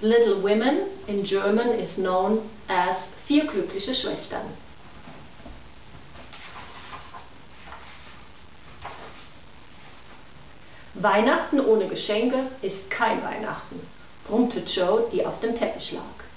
Little Women in German is known as Vier glückliche Schwestern. Weihnachten ohne Geschenke ist kein Weihnachten, brummte Joe, die auf dem Teppich lag.